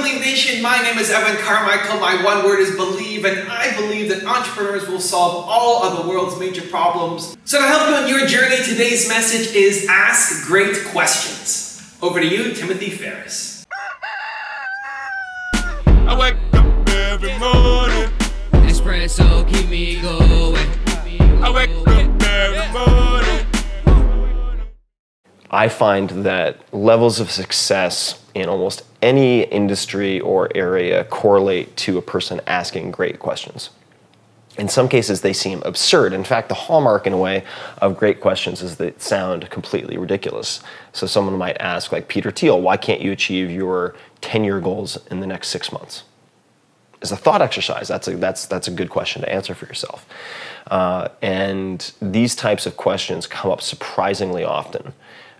Believe Nation? My name is Evan Carmichael. My one word is believe, and I believe that entrepreneurs will solve all of the world's major problems. So, to help you on your journey, today's message is ask great questions. Over to you, Timothy Ferriss. I wake up every morning. Espresso keep me going. I wake I find that levels of success in almost any industry or area correlate to a person asking great questions. In some cases, they seem absurd. In fact, the hallmark, in a way, of great questions is that they sound completely ridiculous. So, someone might ask, like Peter Thiel, why can't you achieve your 10 year goals in the next six months? As a thought exercise, that's a, that's, that's a good question to answer for yourself. Uh, and these types of questions come up surprisingly often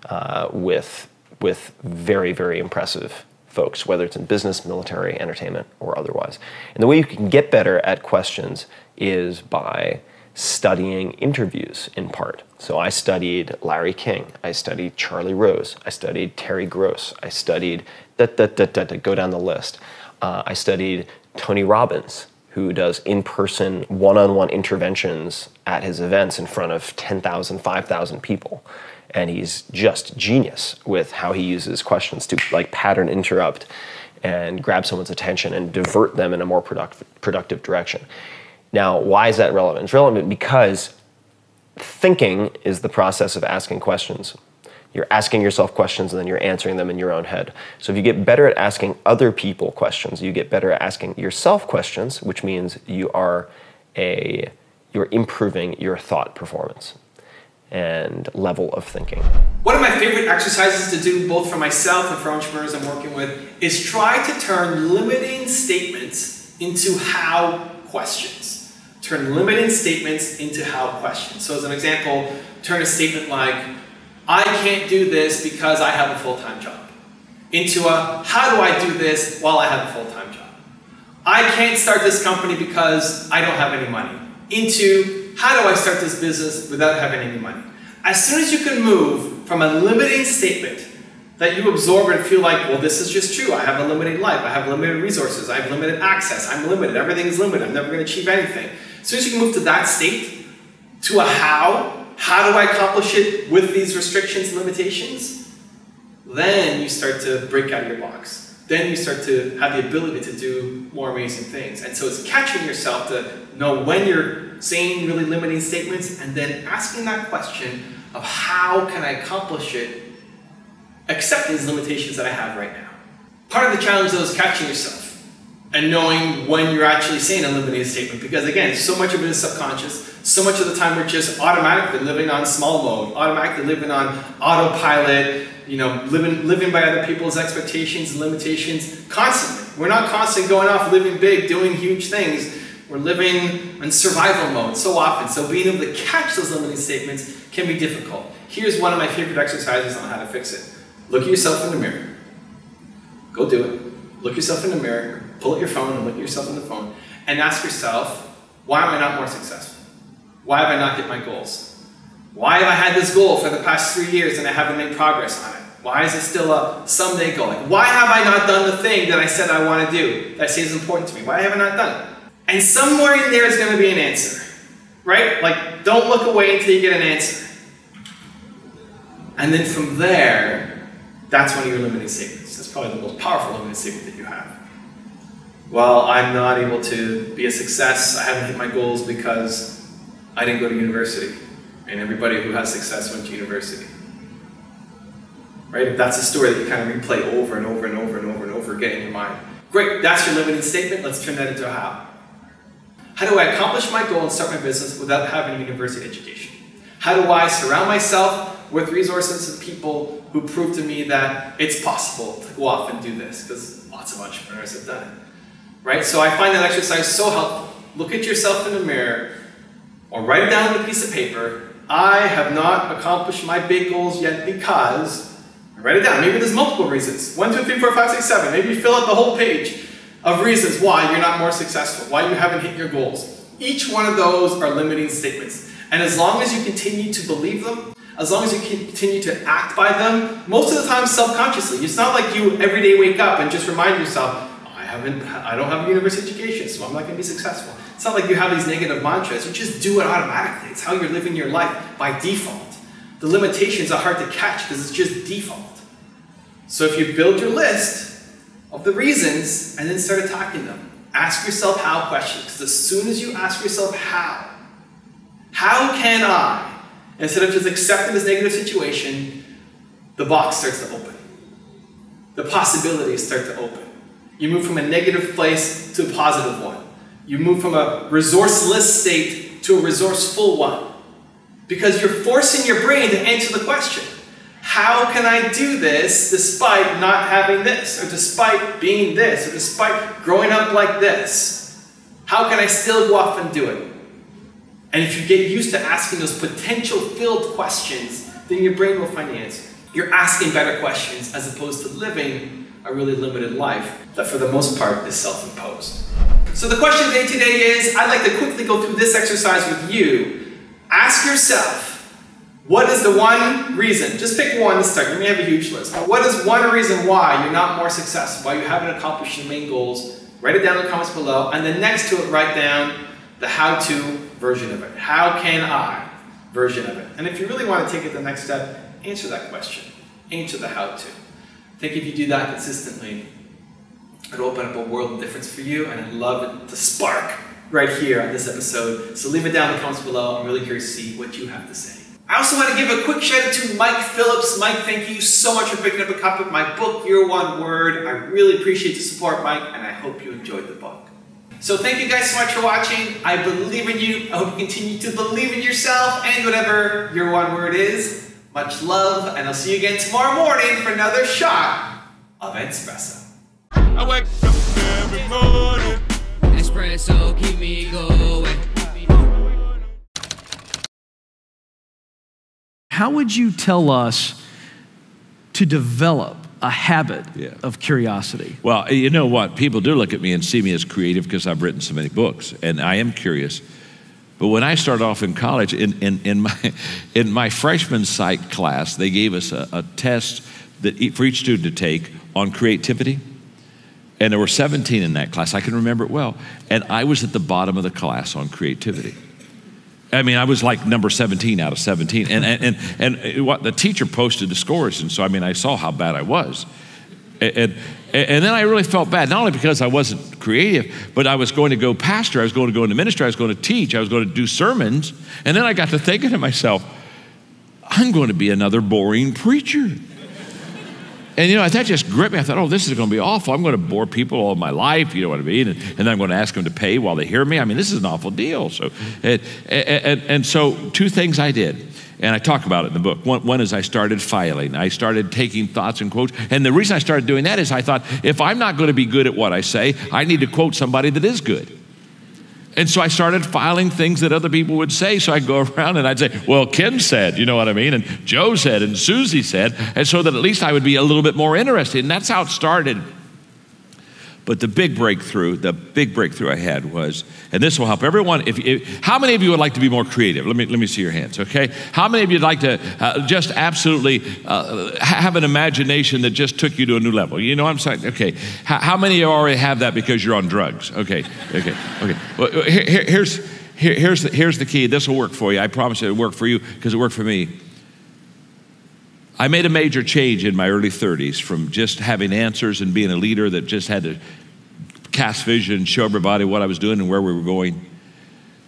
uh, with, with very, very impressive folks, whether it's in business, military, entertainment, or otherwise. And the way you can get better at questions is by studying interviews in part. So I studied Larry King, I studied Charlie Rose, I studied Terry Gross, I studied da da da, da go down the list. Uh, I studied Tony Robbins, who does in person, one on one interventions at his events in front of 10,000, 5,000 people and he's just genius with how he uses questions to like pattern interrupt and grab someone's attention and divert them in a more productive productive direction. Now, why is that relevant? It's relevant because thinking is the process of asking questions. You're asking yourself questions and then you're answering them in your own head. So if you get better at asking other people questions, you get better at asking yourself questions, which means you are a you're improving your thought performance and level of thinking. One of my favorite exercises to do, both for myself and for entrepreneurs I'm working with, is try to turn limiting statements into how questions. Turn limiting statements into how questions. So, as an example, turn a statement like, I can't do this because I have a full time job, into a, how do I do this while I have a full time job? I can't start this company because I don't have any money, into, how do I start this business without having any money? As soon as you can move from a limiting statement that you absorb and feel like, well, this is just true. I have a limited life. I have limited resources. I have limited access. I'm limited. Everything is limited. I'm never going to achieve anything. As soon as you can move to that state, to a how, how do I accomplish it with these restrictions and limitations? Then you start to break out of your box then you start to have the ability to do more amazing things. And so it's catching yourself to know when you're saying really limiting statements and then asking that question of how can I accomplish it, accepting these limitations that I have right now. Part of the challenge though is catching yourself and knowing when you're actually saying a limiting statement because again, so much of it is subconscious. So much of the time we're just automatically living on small mode, automatically living on autopilot, you know, living, living by other people's expectations and limitations constantly. We're not constantly going off living big, doing huge things. We're living in survival mode so often. So being able to catch those limiting statements can be difficult. Here's one of my favorite exercises on how to fix it. Look at yourself in the mirror. Go do it. Look yourself in the mirror, pull out your phone and look at yourself in the phone, and ask yourself, why am I not more successful? Why have I not hit my goals? Why have I had this goal for the past three years and I haven't made progress on it? Why is it still a someday goal? Why have I not done the thing that I said I want to do that seems important to me? Why have I not done it? And somewhere in there is going to be an answer, right? Like, don't look away until you get an answer. And then from there, that's one of your limiting statements. That's probably the most powerful limiting statement that you have. Well, I'm not able to be a success. I haven't hit my goals because I didn't go to university. And everybody who has success went to university right? That's a story that you kind of replay over and over and over and over and over again in your mind. Great, that's your limiting statement. Let's turn that into a how. How do I accomplish my goal and start my business without having a university education? How do I surround myself with resources and people who prove to me that it's possible to go off and do this? Because lots of entrepreneurs have done it. Right? So I find that exercise so helpful. Look at yourself in the mirror or write it down on a piece of paper. I have not accomplished my big goals yet because Write it down. Maybe there's multiple reasons. One, two, three, four, five, six, seven. Maybe fill out the whole page of reasons why you're not more successful, why you haven't hit your goals. Each one of those are limiting statements. And as long as you continue to believe them, As long as you continue to act by them, most of the time self-consciously. It's not like you every day wake up and just remind yourself, I haven't, I don't have a university education, so I'm not going to be successful. It's not like you have these negative mantras. You just do it automatically. It's how you're living your life by default. The limitations are hard to catch because it's just default. So if you build your list of the reasons and then start attacking them, ask yourself how questions. Because as soon as you ask yourself how, how can I, instead of just accepting this negative situation, the box starts to open. The possibilities start to open. You move from a negative place to a positive one. You move from a resourceless state to a resourceful one. Because you're forcing your brain to answer the question how can I do this despite not having this, or despite being this, or despite growing up like this? How can I still go off and do it? And if you get used to asking those potential filled questions, then your brain will find the answer. You're asking better questions as opposed to living a really limited life that, for the most part, is self imposed. So, the question day today is I'd like to quickly go through this exercise with you. Ask yourself, what is the one reason? Just pick one to start. You may have a huge list. But what is one reason why you're not more successful, why you haven't accomplished your main goals? Write it down in the comments below. And then next to it, write down the how to version of it. How can I version of it? And if you really want to take it the next step, answer that question. Answer the how to. I think if you do that consistently, it'll open up a world of difference for you. And I'd love to spark right here on this episode. So leave it down in the comments below. I'm really curious to see what you have to say. I also want to give a quick shout out to Mike Phillips. Mike, thank you so much for picking up a copy of my book, Your One Word. I really appreciate the support, Mike, and I hope you enjoyed the book. So thank you guys so much for watching. I believe in you. I hope you continue to believe in yourself and whatever your one word is. Much love, and I'll see you again tomorrow morning for another shot of espresso. I wake up every morning. Espresso, keep me going. How would you tell us to develop a habit Yeah. of curiosity? Well, you know what? People do look at me and see me as creative because I've written so many books, and I am curious. But when I started off in college, in, in, in, my, in my freshman psych class, they gave us a, a test that for each student to take on creativity. And there were 17 in that class. I can remember it well. And I was at the bottom of the class on creativity. I mean, I was like number 17 out of 17. And, and, and, and what the teacher posted the scores. And so, I mean, I saw how bad I was. And, and, and then I really felt bad, not only because I wasn't creative, but I was going to go pastor, I was going to go into ministry, I was going to teach, I was going to do sermons. And then I got to thinking to myself, I'm going to be another boring preacher. And you know, that just gripped me. I thought, oh, this is going to be awful. I'm going to bore people all my life, you know what I mean? And, and I'm going to ask them to pay while they hear me. I mean, this is an awful deal. So, and, and, and so, two things I did, and I talk about it in the book. One, one is I started filing. I started taking thoughts and quotes. And the reason I started doing that is I thought, if I'm not going to be good at what I say, I need to quote somebody that is good. And so I started filing things that other people would say. So I'd go around and I'd say, well, Ken said, you know what I mean? And Joe said, and Susie said. And so that at least I would be a little bit more interested. And that's how it started. But the big breakthrough, the big breakthrough I had was, and this will help everyone. If, if how many of you would like to be more creative? Let me let me see your hands, okay? How many of you'd like to uh, just absolutely uh, have an imagination that just took you to a new level? You know, what I'm saying, okay. How, how many of you already have that because you're on drugs? Okay, okay, okay. Well, here, here- here's here, here's the, here's the key. This will work for you. I promise it'll work for you because it worked for me. I made a major change in my early 30s from just having answers and being a leader that just had to cast vision, and show everybody what I was doing and where we were going.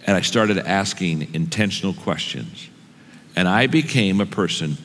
And I started asking intentional questions. And I became a person,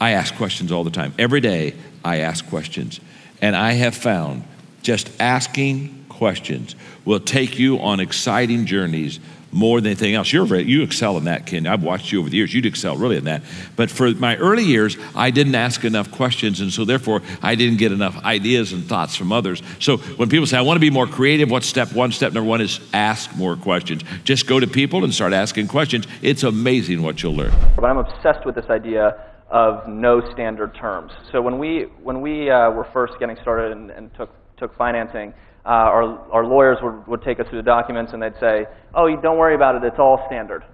I ask questions all the time. Every day, I ask questions. And I have found just asking questions will take you on exciting journeys more than anything else. You're you excel in that, Ken. I've watched you over the years. You'd excel really in that. But for my early years, I didn't ask enough questions, and so therefore I didn't get enough ideas and thoughts from others. So when people say, I want to be more creative, what's step one? Step number one is ask more questions. Just go to people and start asking questions. It's amazing what you'll learn. But I'm obsessed with this idea of no standard terms. So when we when we uh, were first getting started and, and took took financing, uh, our our lawyers would, would take us through the documents and they'd say, "Oh, you don't worry about it. It's all standard."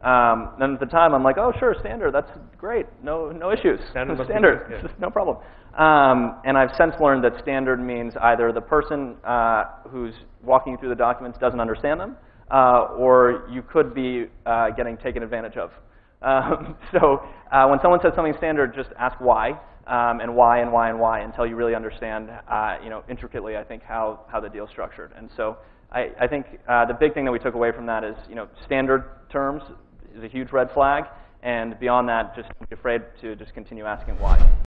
Um, and at the time, I'm like, oh, sure, standard, that's great, no, no issues. Standard standard, yeah. no problem. Um, and I've since learned that standard means either the person uh, who's walking you through the documents doesn't understand them, uh, or you could be uh, getting taken advantage of. Um, so uh, when someone says something standard, just ask why, um, and why, and why, and why, until you really understand, uh, you know, intricately, I think, how, how the deal's structured. And so I, I think uh, the big thing that we took away from that is, you know, standard terms is a huge red flag, and beyond that, just be afraid to just continue asking why.